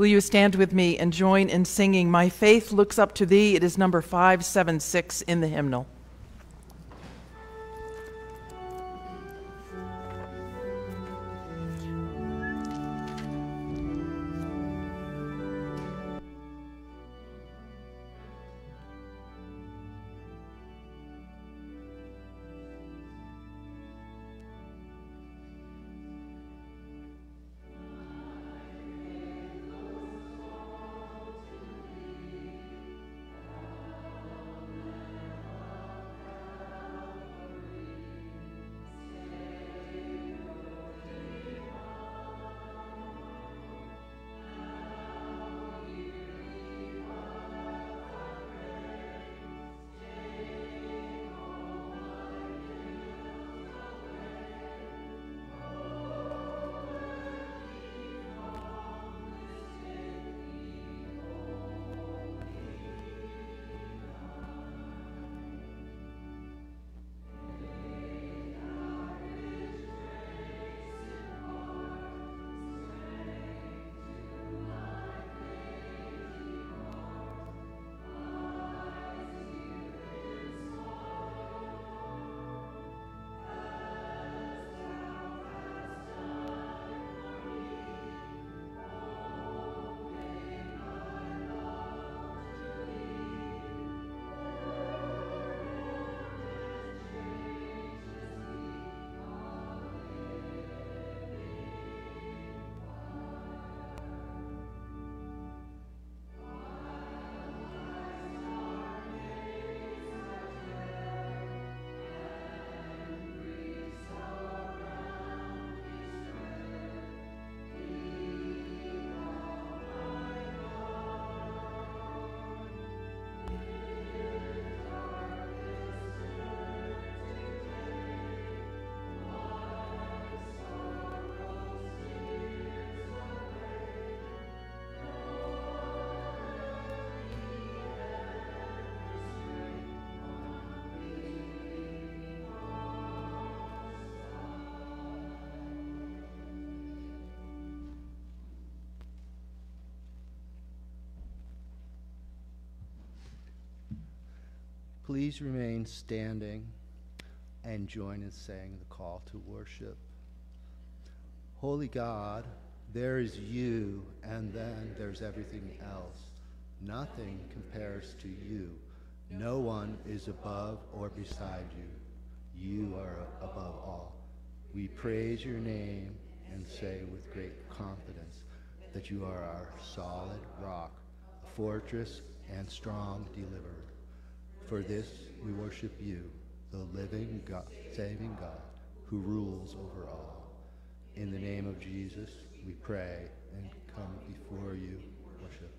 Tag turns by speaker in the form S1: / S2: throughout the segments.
S1: Will you stand with me and join in singing My Faith Looks Up to Thee? It is number 576 in the hymnal.
S2: Please remain standing and join in saying the call to worship. Holy God, there is you, and then there's everything else. Nothing compares to you. No one is above or beside you. You are above all. We praise your name and say with great confidence that you are our solid rock, a fortress and strong deliverer. For this we worship you, the living God, saving God, who rules over all. In the name of Jesus, we pray and come before you, worship.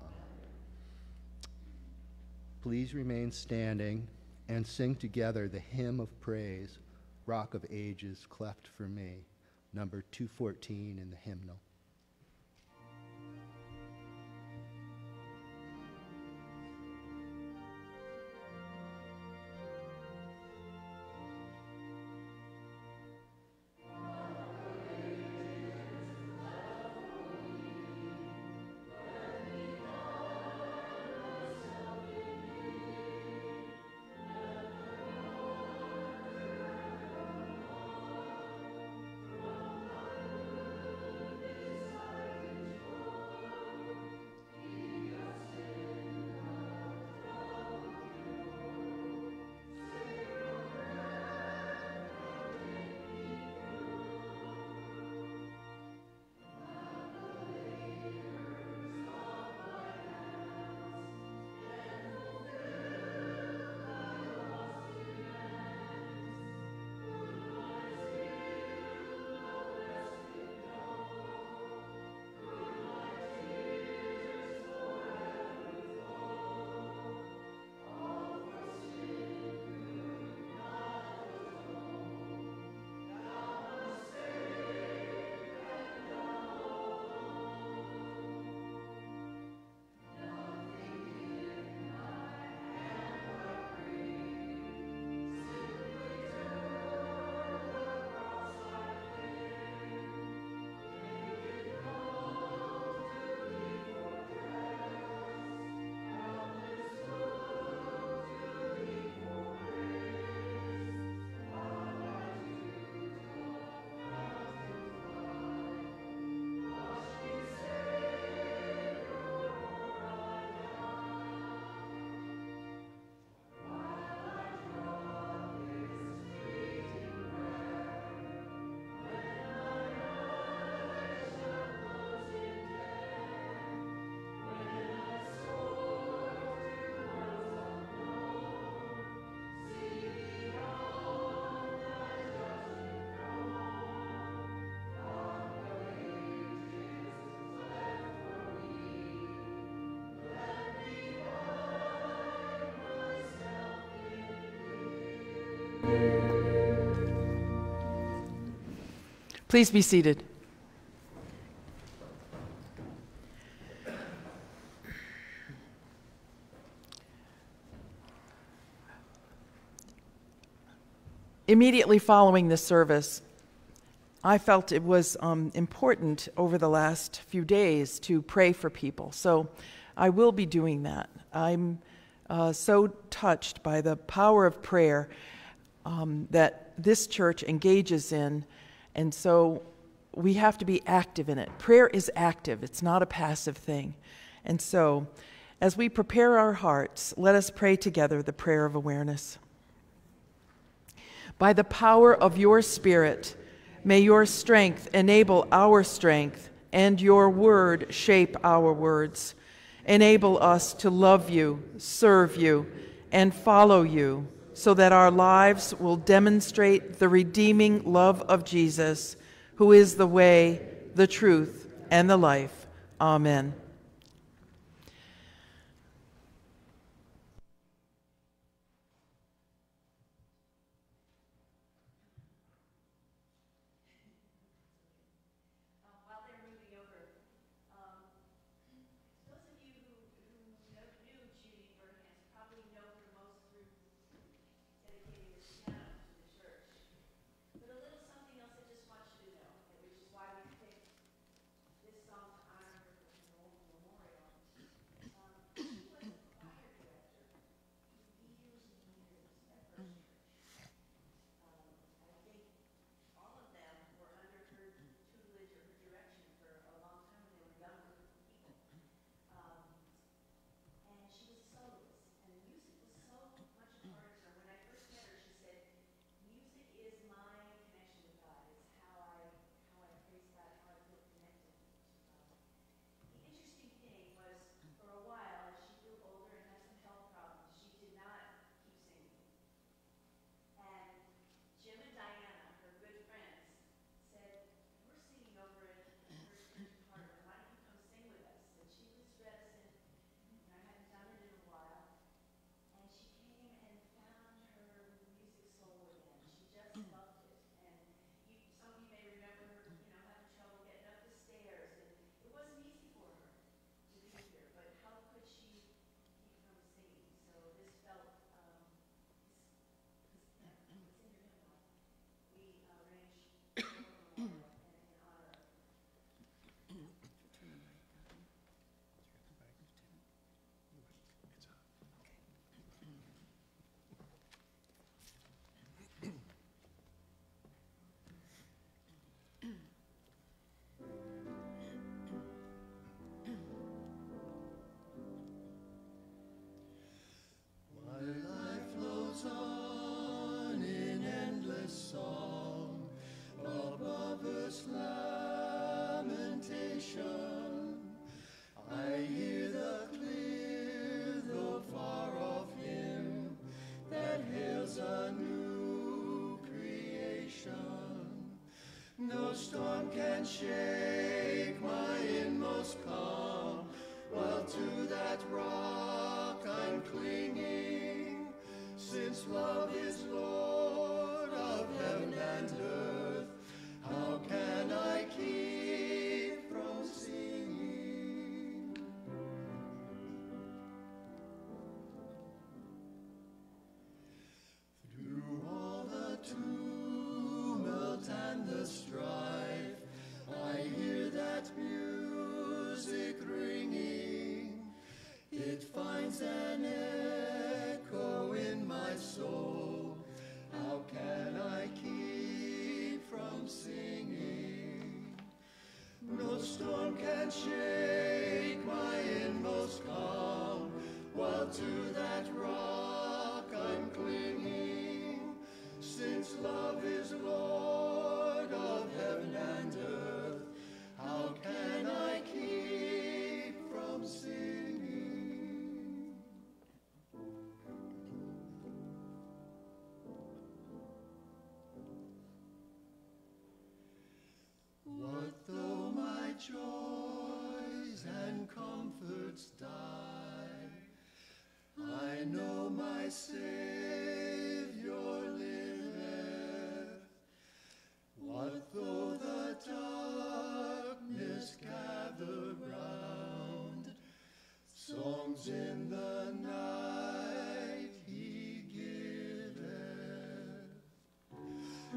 S2: Amen. Please remain standing and sing together the hymn of praise, Rock of Ages, cleft for me, number 214 in the hymnal.
S3: Please be seated. Immediately following this service, I felt it was um, important over the last few days to pray for people. So I will be doing that. I'm uh, so touched by the power of prayer um, that this church engages in. And so we have to be active in it. Prayer is active, it's not a passive thing. And so, as we prepare our hearts, let us pray together the prayer of awareness. By the power of your Spirit, may your strength enable our strength and your word shape our words. Enable us to love you, serve you, and follow you so that our lives will demonstrate the redeeming love of Jesus, who is the way, the truth, and the life. Amen.
S4: To that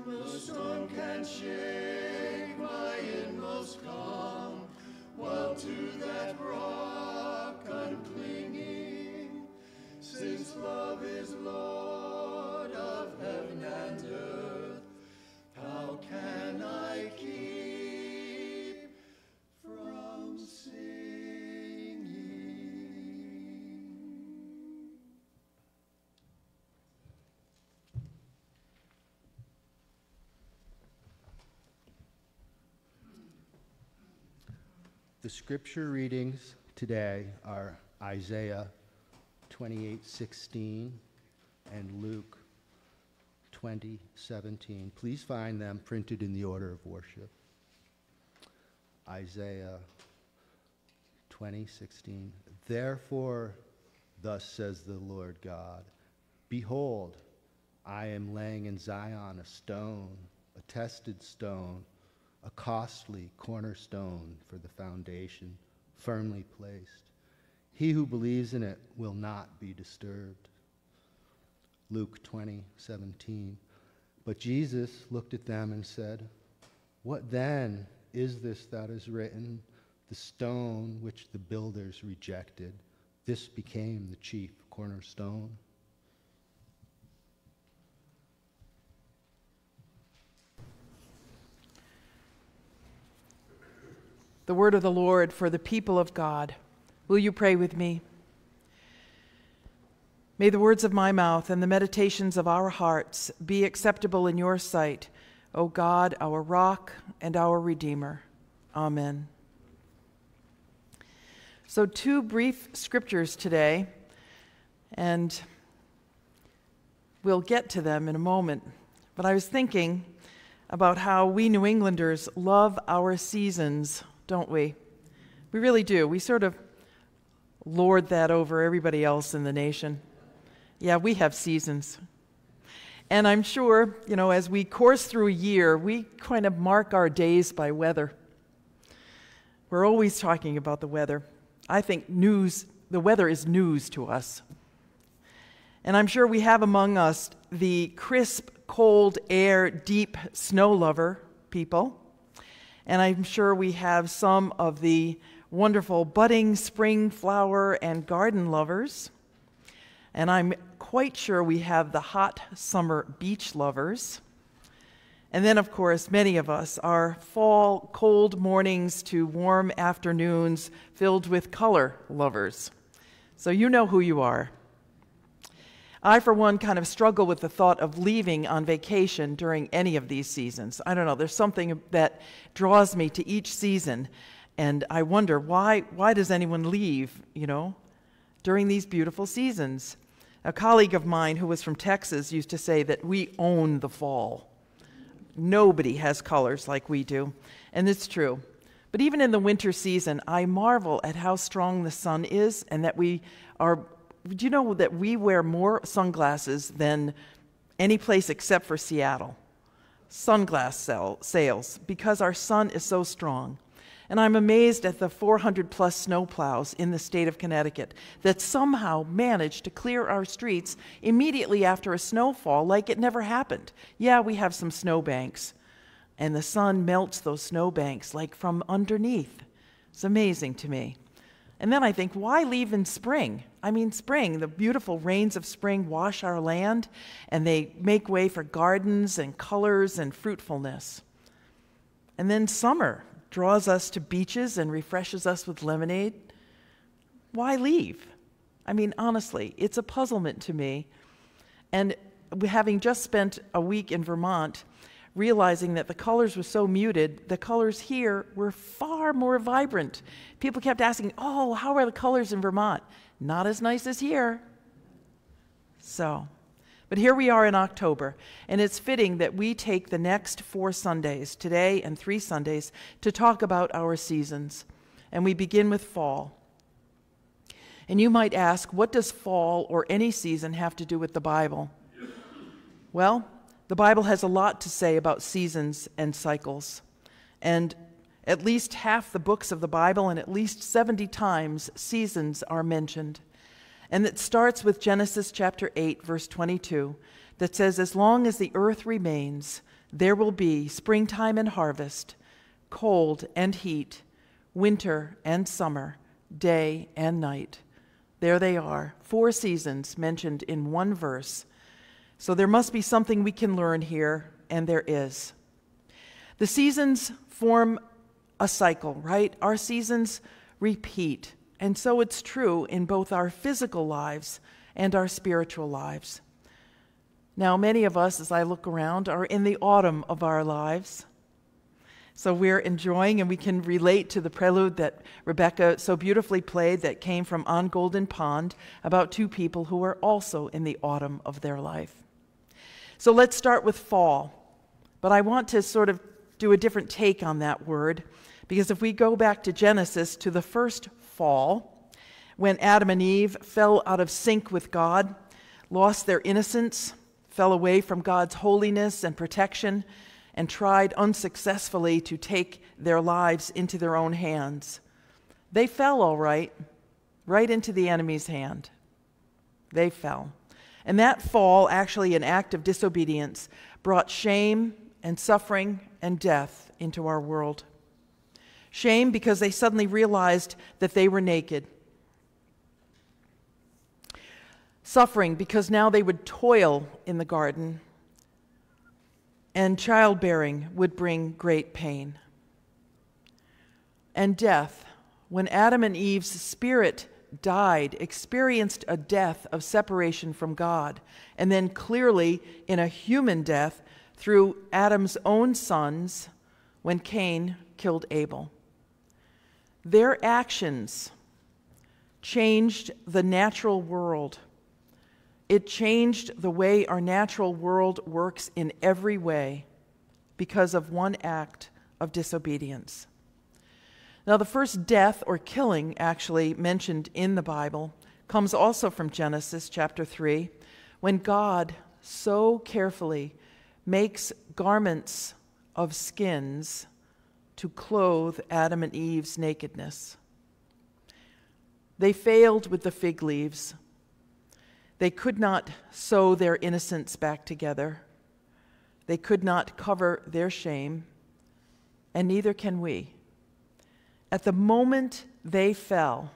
S4: No storm can shake my inmost calm,
S2: The scripture readings today are Isaiah 28:16 and Luke 20:17. Please find them printed in the order of worship. Isaiah 20:16. Therefore, thus says the Lord God, behold, I am laying in Zion a stone, a tested stone, a costly cornerstone for the foundation, firmly placed. He who believes in it will not be disturbed. Luke 20, 17. But Jesus looked at them and said, What then is this that is written? The stone which the builders rejected, this became the chief cornerstone.
S1: The word of the Lord for the people of God. Will you pray with me? May the words of my mouth and the meditations of our hearts be acceptable in your sight, O God, our rock and our Redeemer. Amen. So, two brief scriptures today, and we'll get to them in a moment. But I was thinking about how we New Englanders love our seasons, don't we? We really do. We sort of lord that over everybody else in the nation. Yeah, we have seasons. And I'm sure, you know, as we course through a year, we kind of mark our days by weather. We're always talking about the weather. I think news, the weather is news to us. And I'm sure we have among us the crisp, cold air, deep snow lover people. And I'm sure we have some of the wonderful budding spring flower and garden lovers. And I'm quite sure we have the hot summer beach lovers. And then, of course, many of us are fall cold mornings to warm afternoons filled with color lovers. So you know who you are. I, for one, kind of struggle with the thought of leaving on vacation during any of these seasons. I don't know, there's something that draws me to each season, and I wonder why, why does anyone leave, you know, during these beautiful seasons? A colleague of mine who was from Texas used to say that we own the fall. Nobody has colors like we do, and it's true. But even in the winter season, I marvel at how strong the sun is and that we are. Do you know that we wear more sunglasses than any place except for Seattle? Sunglass sell, sales, because our sun is so strong. And I'm amazed at the 400 plus snowplows in the state of Connecticut that somehow managed to clear our streets immediately after a snowfall like it never happened. Yeah, we have some snowbanks, and the sun melts those snowbanks like from underneath. It's amazing to me. And then I think, why leave in spring? I mean, spring, the beautiful rains of spring wash our land and they make way for gardens and colors and fruitfulness. And then summer, draws us to beaches and refreshes us with lemonade, why leave? I mean, honestly, it's a puzzlement to me. And having just spent a week in Vermont, realizing that the colors were so muted, the colors here were far more vibrant. People kept asking, Oh, how are the colors in Vermont? Not as nice as here. So, but here we are in October, and it's fitting that we take the next four Sundays, today and three Sundays, to talk about our seasons. And we begin with fall. And you might ask, what does fall or any season have to do with the Bible? Well, the Bible has a lot to say about seasons and cycles. And at least half the books of the Bible and at least 70 times seasons are mentioned. and it starts with Genesis chapter 8, verse 22, that says, As long as the earth remains, there will be springtime and harvest, cold and heat, winter and summer, day and night. There they are, four seasons mentioned in one verse. So there must be something we can learn here, and there is. The seasons form a cycle, right? Our seasons repeat. And so it's true in both our physical lives and our spiritual lives. Now, many of us, as I look around, are in the autumn of our lives. So we're enjoying and we can relate to the prelude that Rebecca so beautifully played that came from On Golden Pond about two people who are also in the autumn of their life. So let's start with fall. But I want to sort of do a different take on that word because if we go back to Genesis to the first fall, when Adam and Eve fell out of sync with God, lost their innocence, fell away from God's holiness and protection, and tried unsuccessfully to take their lives into their own hands. They fell all right, right into the enemy's hand. They fell. And that fall, actually an act of disobedience, brought shame and suffering and death into our world. Shame because they suddenly realized that they were naked. Suffering because now they would toil in the garden and childbearing would bring great pain. And death, when Adam and Eve's spirit died, experienced a death of separation from God, and then clearly in a human death through Adam's own sons when Cain killed Abel. Their actions changed the natural world it changed the way our natural world works in every way because of one act of disobedience. Now, the first death or killing actually mentioned in the Bible comes also from Genesis chapter 3, when God so carefully makes garments of skins to clothe Adam and Eve's nakedness. They failed with the fig leaves they could not sew their innocence back together. They could not cover their shame, and neither can we. At the moment they fell,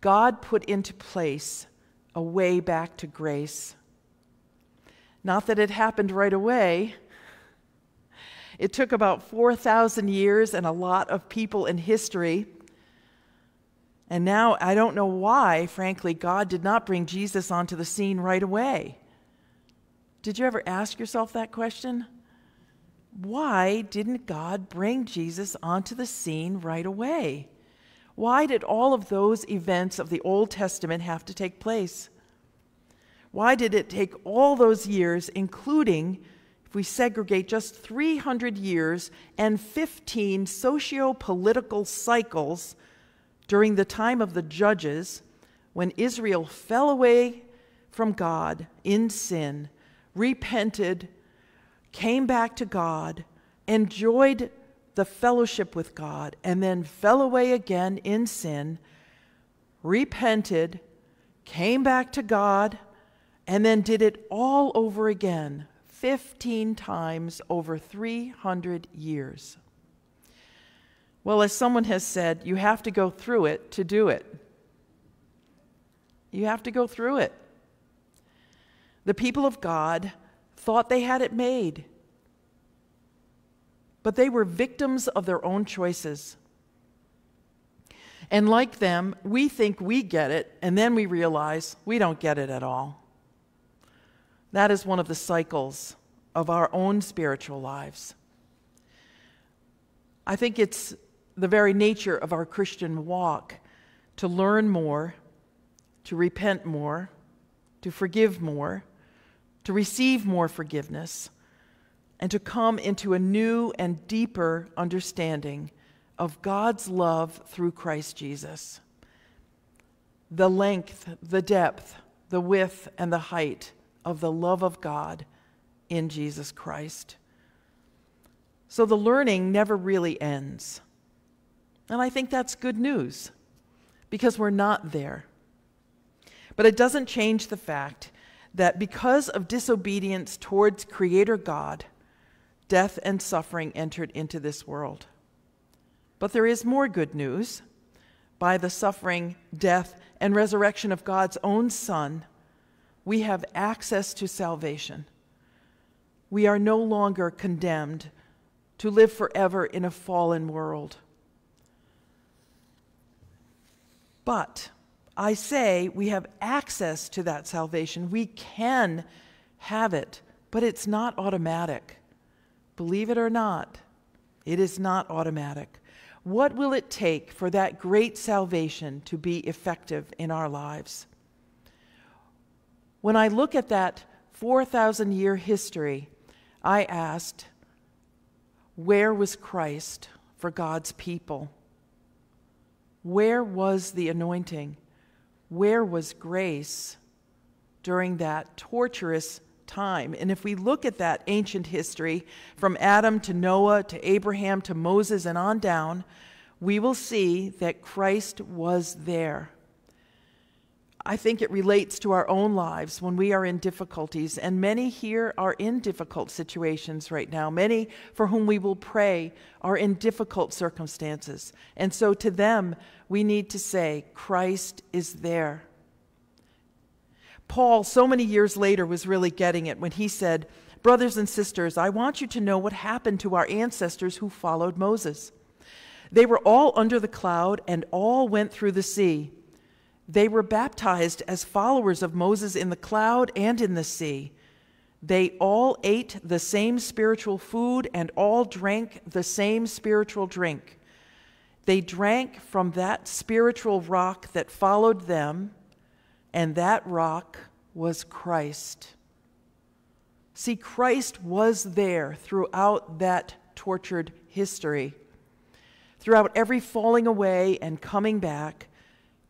S1: God put into place a way back to grace. Not that it happened right away. It took about 4,000 years and a lot of people in history and now I don't know why, frankly, God did not bring Jesus onto the scene right away. Did you ever ask yourself that question? Why didn't God bring Jesus onto the scene right away? Why did all of those events of the Old Testament have to take place? Why did it take all those years, including, if we segregate just 300 years and 15 socio political cycles, during the time of the judges, when Israel fell away from God in sin, repented, came back to God, enjoyed the fellowship with God, and then fell away again in sin, repented, came back to God, and then did it all over again 15 times over 300 years. Well, as someone has said, you have to go through it to do it. You have to go through it. The people of God thought they had it made, but they were victims of their own choices. And like them, we think we get it, and then we realize we don't get it at all. That is one of the cycles of our own spiritual lives. I think it's the very nature of our Christian walk to learn more, to repent more, to forgive more, to receive more forgiveness, and to come into a new and deeper understanding of God's love through Christ Jesus. The length, the depth, the width, and the height of the love of God in Jesus Christ. So the learning never really ends. And I think that's good news because we're not there. But it doesn't change the fact that because of disobedience towards Creator God, death and suffering entered into this world. But there is more good news. By the suffering, death, and resurrection of God's own Son, we have access to salvation. We are no longer condemned to live forever in a fallen world. But I say we have access to that salvation. We can have it, but it's not automatic. Believe it or not, it is not automatic. What will it take for that great salvation to be effective in our lives? When I look at that 4,000 year history, I asked, where was Christ for God's people? Where was the anointing? Where was grace during that torturous time? And if we look at that ancient history from Adam to Noah to Abraham to Moses and on down, we will see that Christ was there. I think it relates to our own lives when we are in difficulties, and many here are in difficult situations right now. Many for whom we will pray are in difficult circumstances. And so to them, we need to say, Christ is there. Paul, so many years later, was really getting it when he said, Brothers and sisters, I want you to know what happened to our ancestors who followed Moses. They were all under the cloud and all went through the sea. They were baptized as followers of Moses in the cloud and in the sea. They all ate the same spiritual food and all drank the same spiritual drink. They drank from that spiritual rock that followed them, and that rock was Christ. See, Christ was there throughout that tortured history. Throughout every falling away and coming back,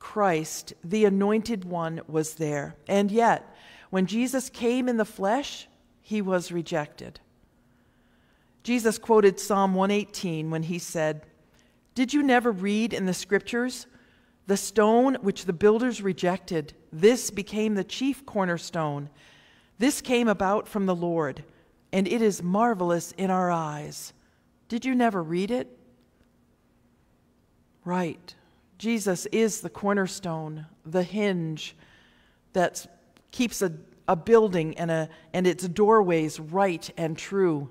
S1: Christ, the anointed one, was there. And yet, when Jesus came in the flesh, he was rejected. Jesus quoted Psalm 118 when he said, Did you never read in the scriptures? The stone which the builders rejected, this became the chief cornerstone. This came about from the Lord, and it is marvelous in our eyes. Did you never read it? Right. Jesus is the cornerstone, the hinge that keeps a, a building and, a, and its doorways right and true.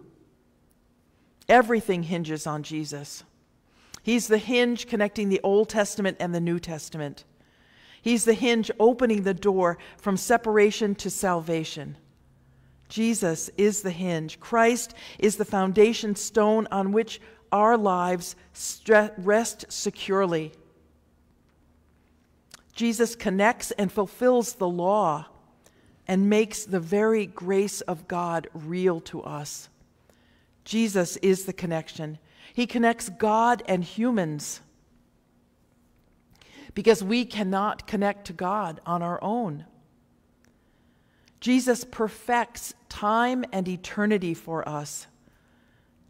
S1: Everything hinges on Jesus. He's the hinge connecting the Old Testament and the New Testament. He's the hinge opening the door from separation to salvation. Jesus is the hinge. Christ is the foundation stone on which our lives rest securely. Jesus connects and fulfills the law and makes the very grace of God real to us. Jesus is the connection. He connects God and humans because we cannot connect to God on our own. Jesus perfects time and eternity for us.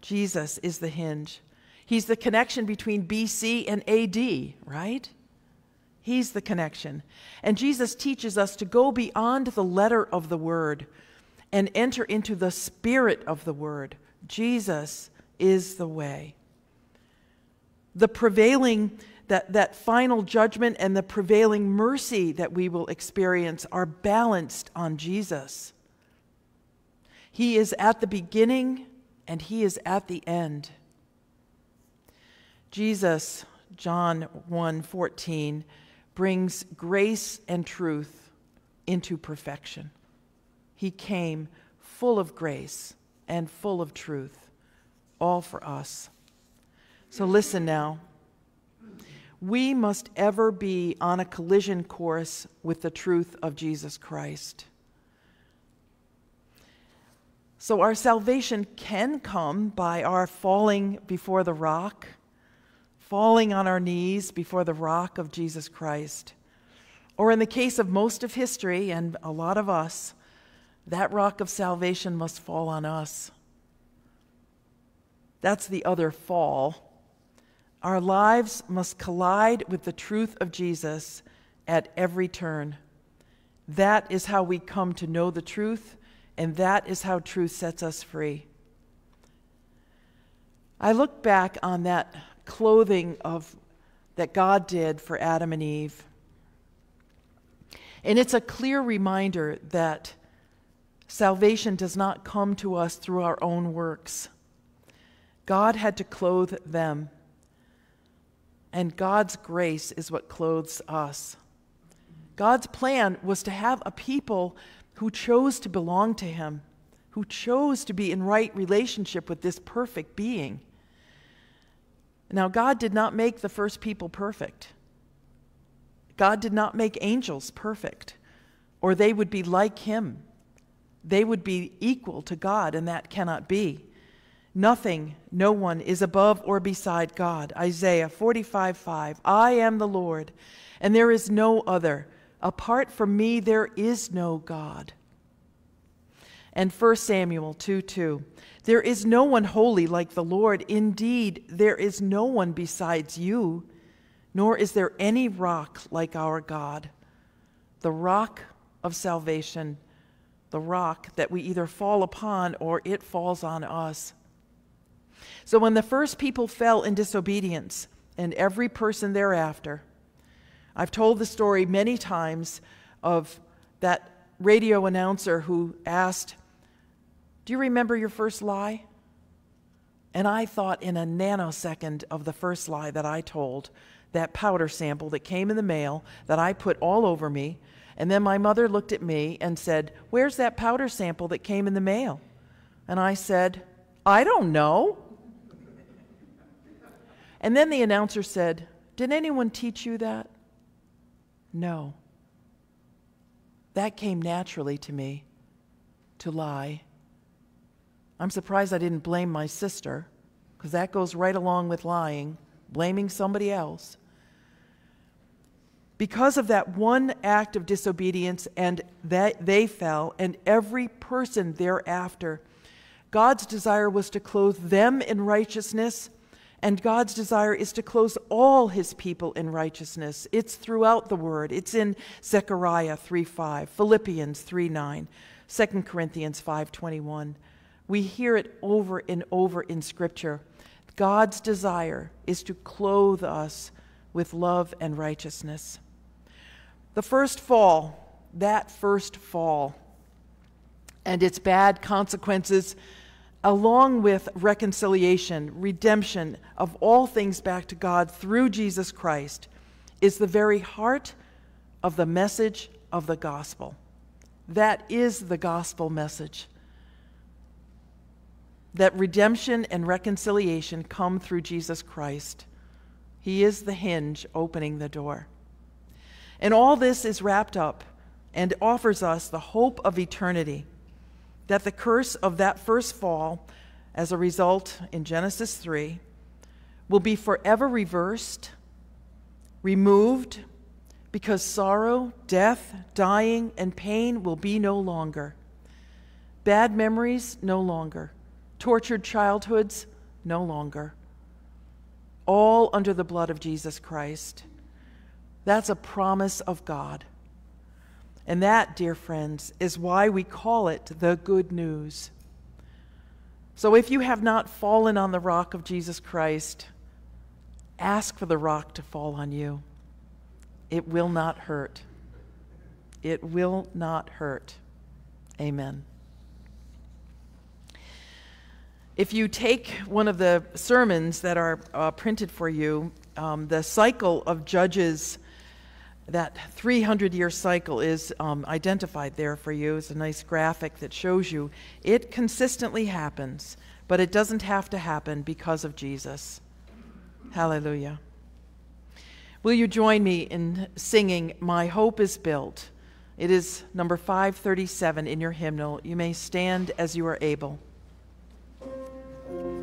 S1: Jesus is the hinge. He's the connection between BC and AD, right? He's the connection. And Jesus teaches us to go beyond the letter of the word and enter into the spirit of the word. Jesus is the way. The prevailing, that, that final judgment and the prevailing mercy that we will experience are balanced on Jesus. He is at the beginning and he is at the end. Jesus, John 1 14, brings grace and truth into perfection. He came full of grace and full of truth, all for us. So listen now. We must ever be on a collision course with the truth of Jesus Christ. So, our salvation can come by our falling before the rock falling on our knees before the rock of Jesus Christ. Or in the case of most of history and a lot of us, that rock of salvation must fall on us. That's the other fall. Our lives must collide with the truth of Jesus at every turn. That is how we come to know the truth, and that is how truth sets us free. I look back on that clothing of that God did for Adam and Eve. And it's a clear reminder that salvation does not come to us through our own works. God had to clothe them. And God's grace is what clothes us. God's plan was to have a people who chose to belong to Him, who chose to be in right relationship with this perfect being. Now, God did not make the first people perfect. God did not make angels perfect, or they would be like Him. They would be equal to God, and that cannot be. Nothing, no one is above or beside God. Isaiah 45 5. I am the Lord, and there is no other. Apart from me, there is no God. And 1 Samuel 2 2. There is no one holy like the Lord. Indeed, there is no one besides you, nor is there any rock like our God. The rock of salvation, the rock that we either fall upon or it falls on us. So when the first people fell in disobedience, and every person thereafter, I've told the story many times of that radio announcer who asked do you remember your first lie? And I thought in a nanosecond of the first lie that I told, that powder sample that came in the mail that I put all over me. And then my mother looked at me and said, Where's that powder sample that came in the mail? And I said, I don't know. And then the announcer said, Did anyone teach you that? No. That came naturally to me to lie. I'm surprised I didn't blame my sister, because that goes right along with lying, blaming somebody else. Because of that one act of disobedience, and that they fell, and every person thereafter, God's desire was to clothe them in righteousness, and God's desire is to clothe all his people in righteousness. It's throughout the word. It's in Zechariah 3:5, Philippians 3:9, 2 Corinthians 5:21. We hear it over and over in Scripture. God's desire is to clothe us with love and righteousness. The first fall, that first fall, and its bad consequences, along with reconciliation, redemption of all things back to God through Jesus Christ, is the very heart of the message of the gospel. That is the gospel message that redemption and reconciliation come through Jesus Christ. He is the hinge opening the door. And all this is wrapped up and offers us the hope of eternity that the curse of that first fall, as a result in Genesis 3, will be forever reversed, removed, because sorrow, death, dying, and pain will be no longer. Bad memories, no longer tortured childhoods, no longer. All under the blood of Jesus Christ. That's a promise of God. And that, dear friends, is why we call it the good news. So if you have not fallen on the rock of Jesus Christ, ask for the rock to fall on you. It will not hurt. It will not hurt. Amen. If you take one of the sermons that are uh, printed for you, um, the cycle of Judges, that 300 year cycle is um, identified there for you. It's a nice graphic that shows you it consistently happens, but it doesn't have to happen because of Jesus. Hallelujah. Will you join me in singing My Hope is Built? It is number 537 in your hymnal. You may stand as you are able. Thank you.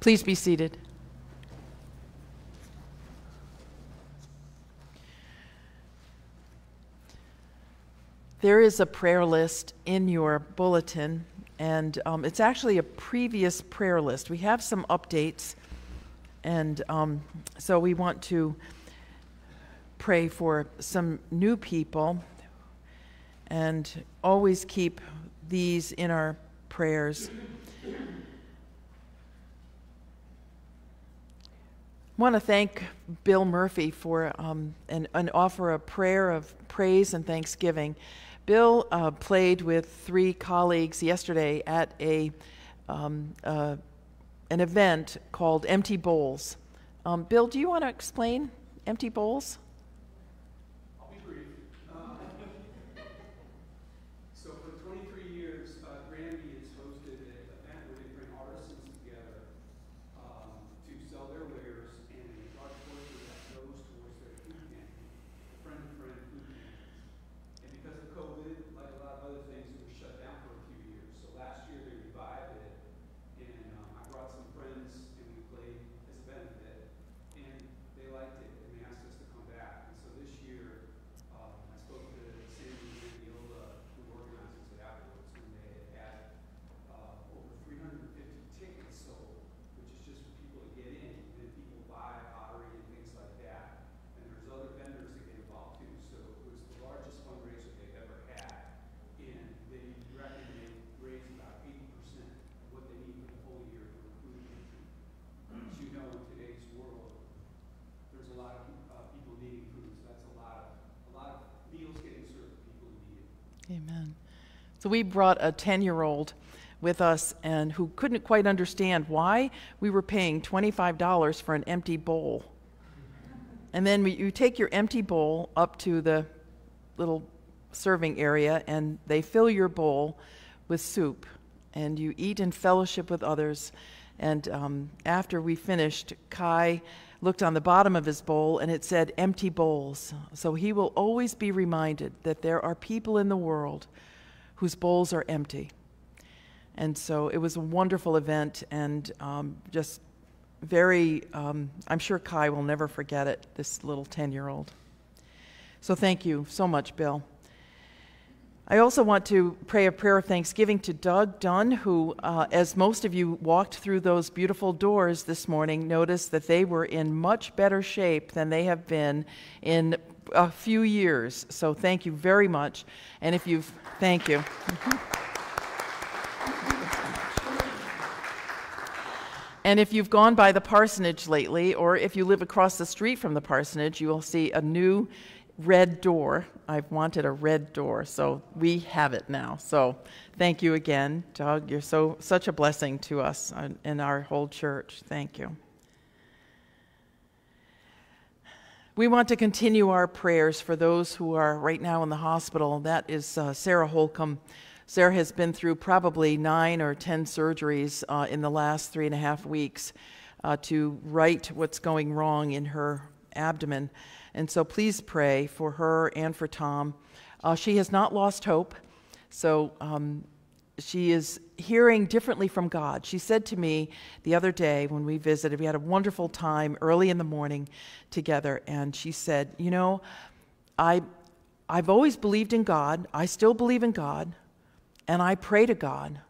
S1: Please be seated. There is a prayer list in your bulletin, and um, it's actually a previous prayer list. We have some updates, and um, so we want to pray for some new people and always keep these in our prayers. Want to thank Bill Murphy for um, and, and offer a prayer of praise and thanksgiving. Bill uh, played with three colleagues yesterday at a um, uh, an event called Empty Bowls. Um, Bill, do you want to explain Empty Bowls? So we brought a 10 year old with us and who couldn't quite understand why we were paying $25 for an empty bowl. And then we, you take your empty bowl up to the little serving area and they fill your bowl with soup and you eat in fellowship with others. And um, after we finished, Kai looked on the bottom of his bowl and it said empty bowls. So he will always be reminded that there are people in the world whose bowls are empty. And so it was a wonderful event and um, just very, um, I'm sure Kai will never forget it, this little 10 year old. So thank you so much, Bill. I also want to pray a prayer of thanksgiving to Doug Dunn, who, uh, as most of you walked through those beautiful doors this morning, noticed that they were in much better shape than they have been in a few years. So thank you very much. And if you've, thank you. And if you've gone by the parsonage lately, or if you live across the street from the parsonage, you will see a new red door. I've wanted a red door, so we have it now. So thank you again, Doug. You're so such a blessing to us uh, in our whole church. Thank you. We want to continue our prayers for those who are right now in the hospital. That is uh, Sarah Holcomb. Sarah has been through probably nine or ten surgeries uh, in the last three and a half weeks uh, to right what's going wrong in her abdomen. And so please pray for her and for Tom. Uh, she has not lost hope. So um, she is hearing differently from God. She said to me the other day when we visited, we had a wonderful time early in the morning together, and she said, You know, I, I've always believed in God. I still believe in God, and I pray to God.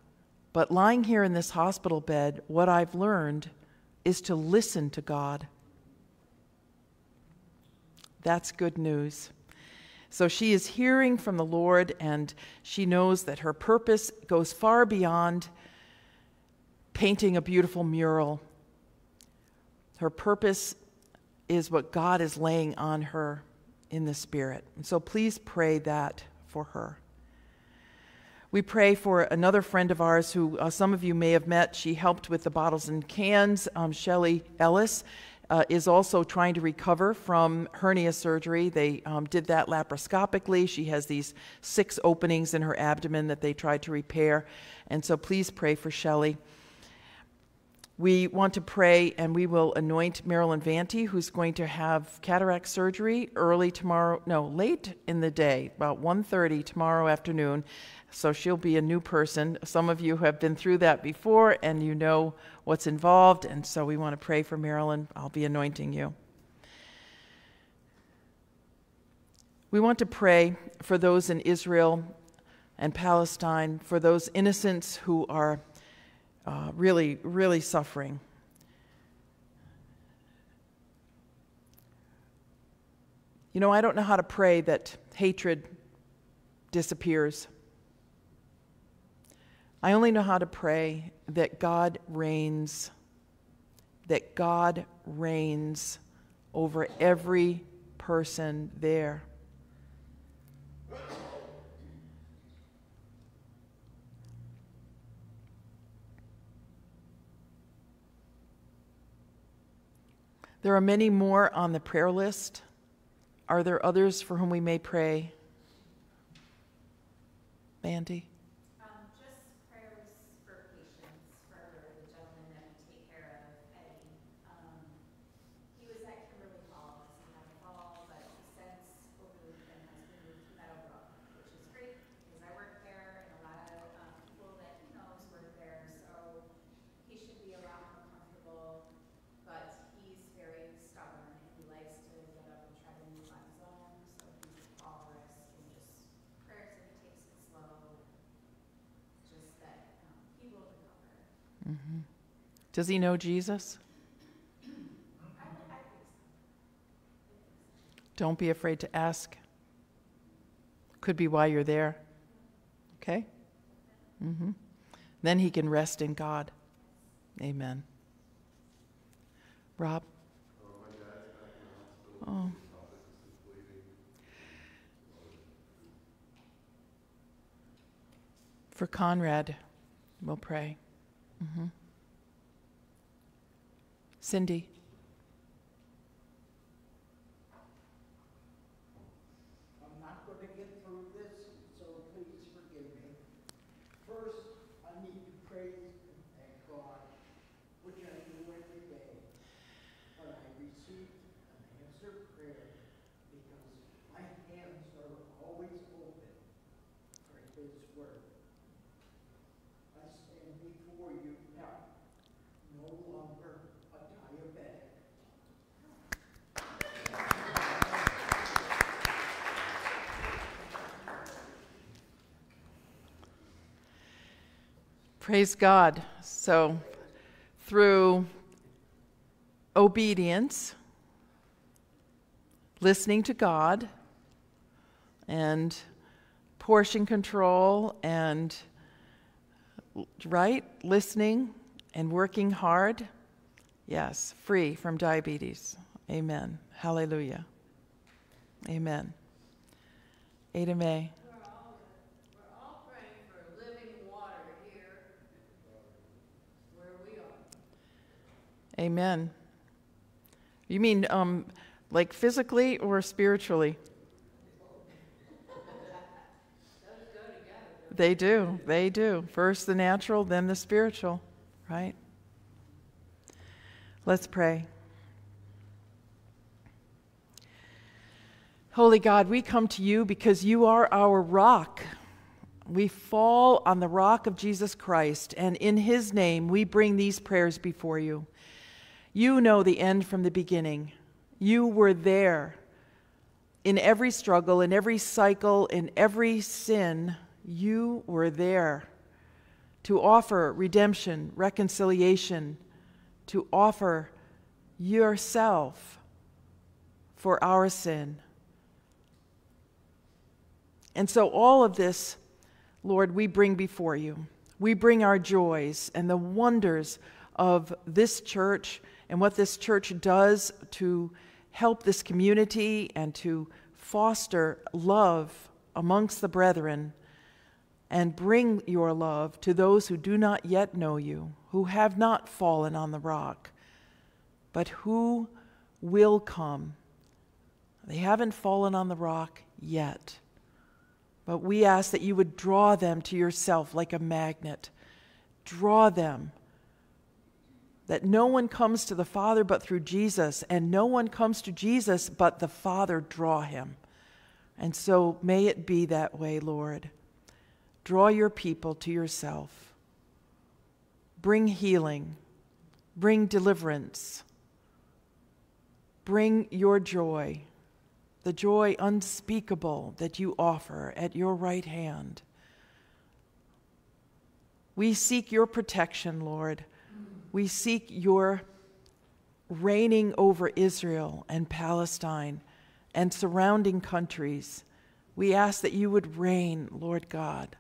S1: But lying here in this hospital bed, what I've learned is to listen to God. That's good news. So she is hearing from the Lord, and she knows that her purpose goes far beyond painting a beautiful mural. Her purpose is what God is laying on her in the Spirit. And so please pray that for her. We pray for another friend of ours who uh, some of you may have met. She helped with the bottles and cans, um, Shelly Ellis uh, is also trying to recover from hernia surgery. They um, did that laparoscopically. She has these six openings in her abdomen that they tried to repair. And so please pray for Shelley. We want to pray and we will anoint Marilyn Vanty, who's going to have cataract surgery early tomorrow, no, late in the day, about 1.30 tomorrow afternoon. So she'll be a new person. Some of you have been through that before and you know what's involved, and so we want to pray for Marilyn. I'll be anointing you. We want to pray for those in Israel and Palestine, for those innocents who are uh, really, really suffering. You know, I don't know how to pray that hatred disappears. I only know how to pray that God reigns, that God reigns over every person there. There are many more on the prayer list. Are there others for whom we may pray? Mandy? Does he know Jesus? Don't be afraid to ask. Could be why you're there. Okay? Mm-hmm. Then he can rest in God. Amen. Rob? Oh. For Conrad, we'll pray. Mm-hmm. Cindy.
S5: I'm not going to get through this, so please forgive me. First, I need to praise and thank God, which I do every day. But I received an answered prayer because my hands are always open for His word. I stand before you now, no longer a diabetic.
S1: Praise God. So, through obedience, listening to God, and portion control, and right, listening and working hard, yes, free from diabetes. Amen. Hallelujah. Amen. Ada May.
S3: We're all, we're all praying for living water here where we are.
S1: Amen. You mean um, like physically or spiritually? They do. They do. First the natural, then the spiritual, right? Let's pray. Holy God, we come to you because you are our rock. We fall on the rock of Jesus Christ, and in his name we bring these prayers before you. You know the end from the beginning. You were there in every struggle, in every cycle, in every sin. You were there to offer redemption, reconciliation, to offer yourself for our sin. And so, all of this, Lord, we bring before you. We bring our joys and the wonders of this church and what this church does to help this community and to foster love amongst the brethren and bring your love to those who do not yet know you, who have not fallen on the rock, but who will come. They haven't fallen on the rock yet. But we ask that you would draw them to yourself like a magnet. Draw them. That no one comes to the Father but through Jesus, and no one comes to Jesus but the Father draw him. And so may it be that way, Lord. Draw your people to yourself. Bring healing. Bring deliverance. Bring your joy, the joy unspeakable that you offer at your right hand. We seek your protection, Lord. We seek your reigning over Israel and Palestine and surrounding countries. We ask that you would reign, Lord God,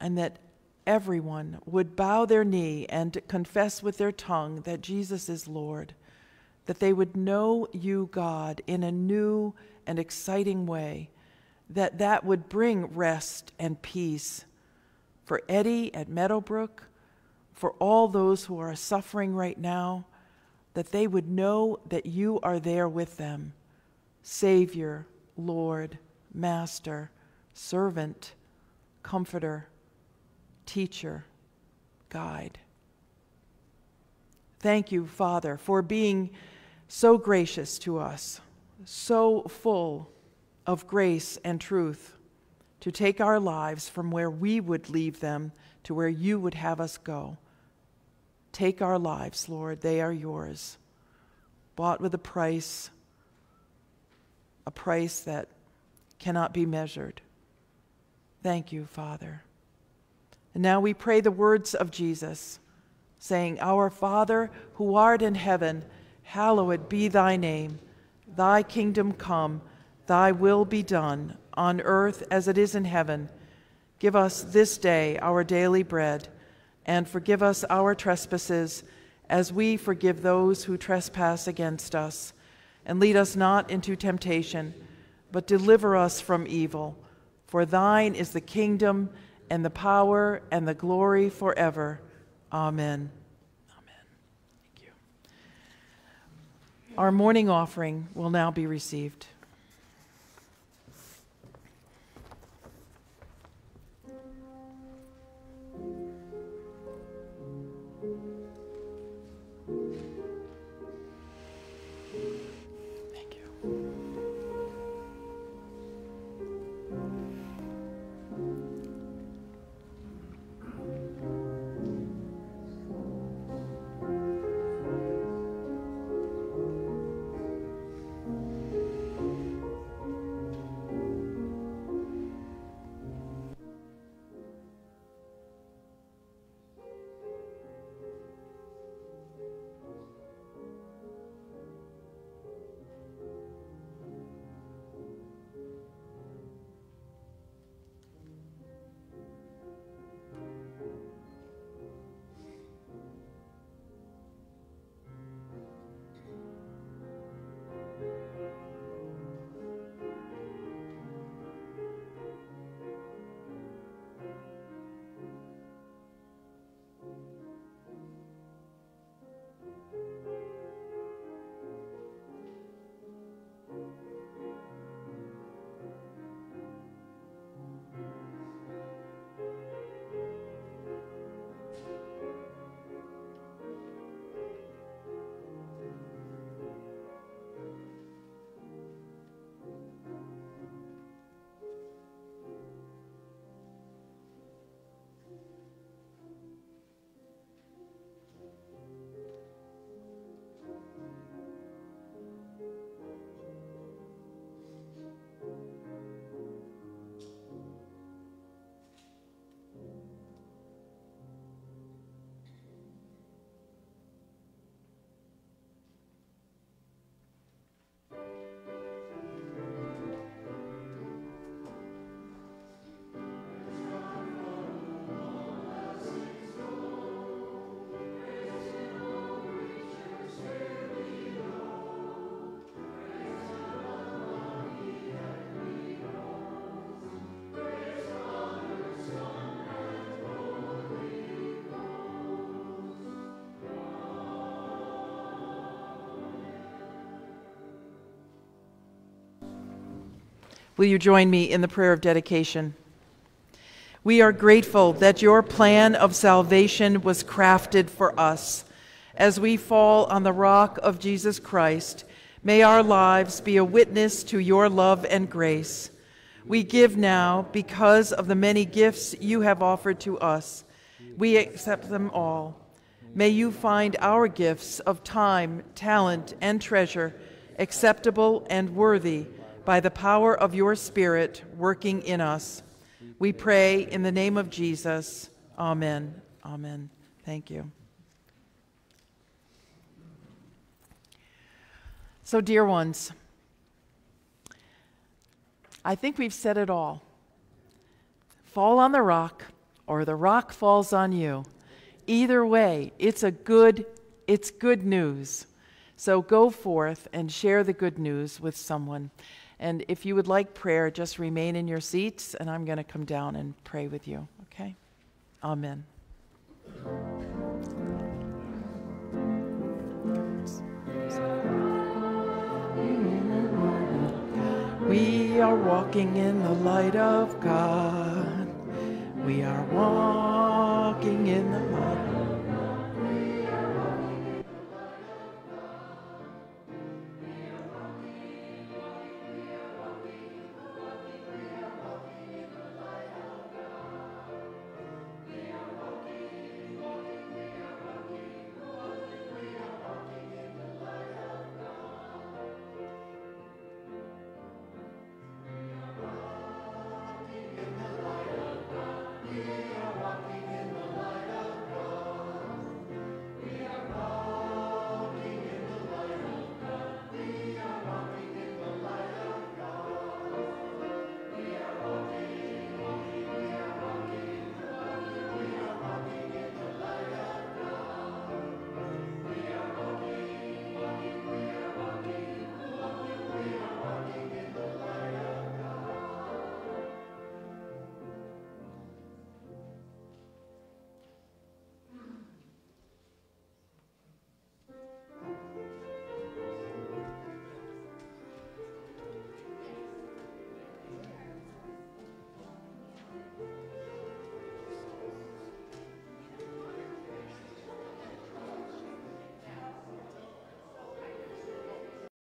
S1: and that everyone would bow their knee and confess with their tongue that Jesus is Lord, that they would know you, God, in a new and exciting way, that that would bring rest and peace for Eddie at Meadowbrook, for all those who are suffering right now, that they would know that you are there with them Savior, Lord, Master, Servant, Comforter, Teacher, Guide. Thank you, Father, for being so gracious to us, so full of grace and truth to take our lives from where we would leave them to where you would have us go. Take our lives, Lord, they are yours, bought with a price a price that cannot be measured. Thank you, Father. And now we pray the words of Jesus, saying, Our Father, who art in heaven, hallowed be thy name. Thy kingdom come, thy will be done, on earth as it is in heaven. Give us this day our daily bread, and forgive us our trespasses, as we forgive those who trespass against us and lead us not into temptation, but deliver us from evil. For thine is the kingdom and the power and the glory forever. Amen. Amen. Thank you. Our morning offering will now be received. Will you join me in the prayer of dedication? We are grateful that your plan of salvation was crafted for us as we fall on the rock of Jesus Christ, may our lives be a witness to your love and grace. We give now because of the many gifts you have offered to us. We accept them all. May you find our gifts of time, talent, and treasure acceptable and worthy by the power of your Spirit working in us. We pray in the name of Jesus. Amen. Amen. Thank you. So, dear ones, I think we've said it all. Fall on the rock, or the rock falls on you. Either way, it's a good, it's good news. So go forth and share the good news with someone. And if you would like prayer, just remain in your seats, and I'm going to come down and pray with you. Okay? Amen. We are walking in the light of God. We are walking in the light.